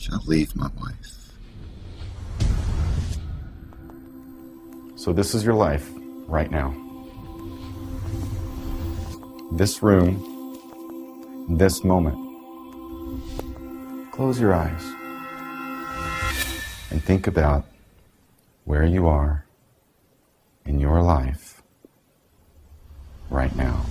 shall leave my wife. So, this is your life right now. This room, this moment. Close your eyes and think about where you are in your life right now.